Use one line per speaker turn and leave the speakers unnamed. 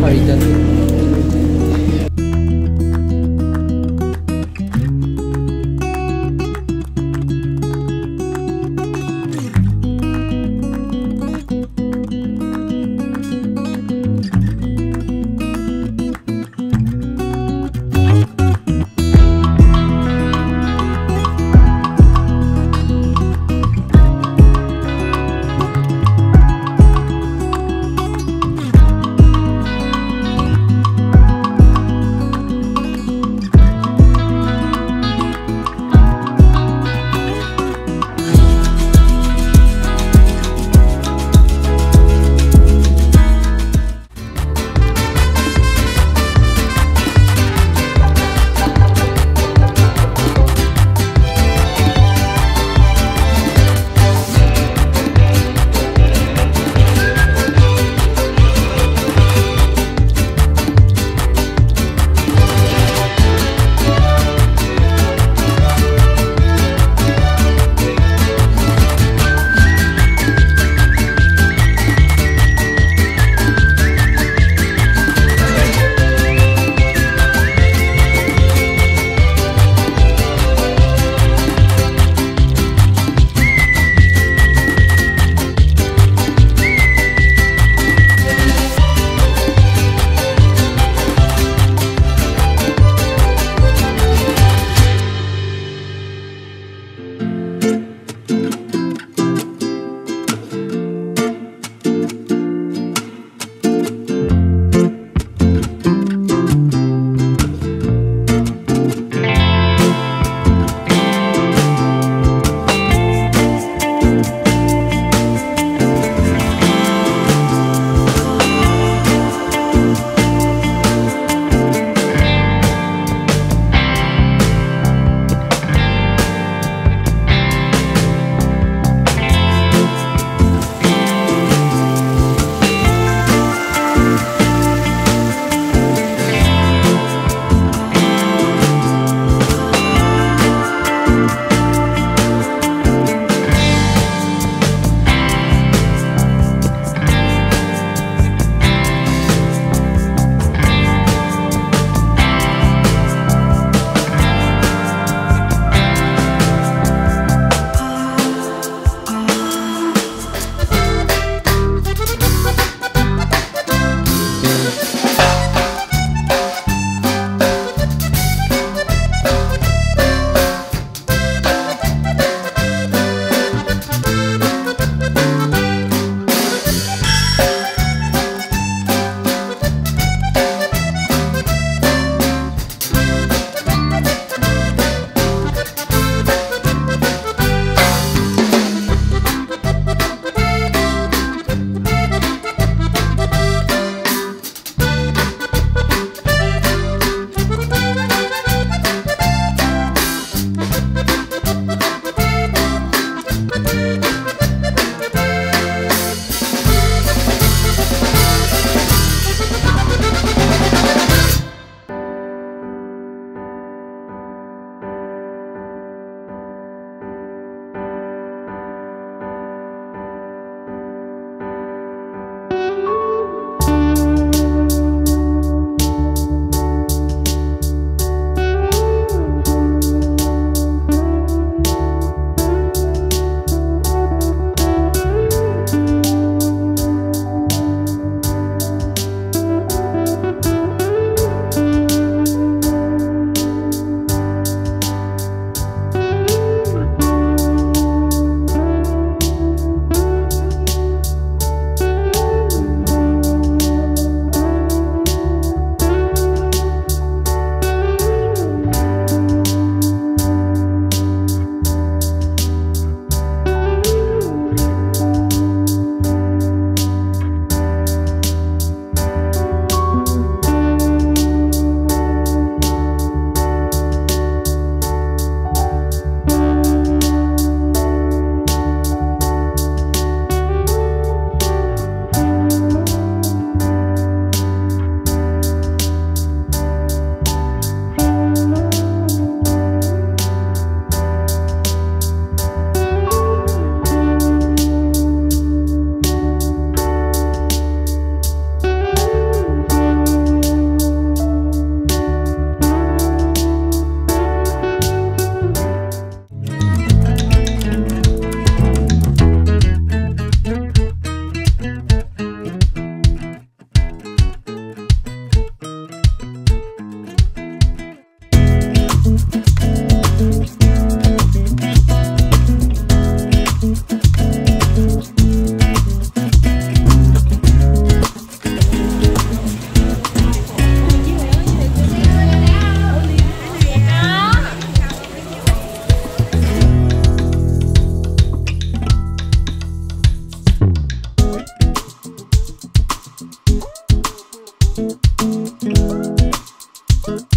快一点。Thank you.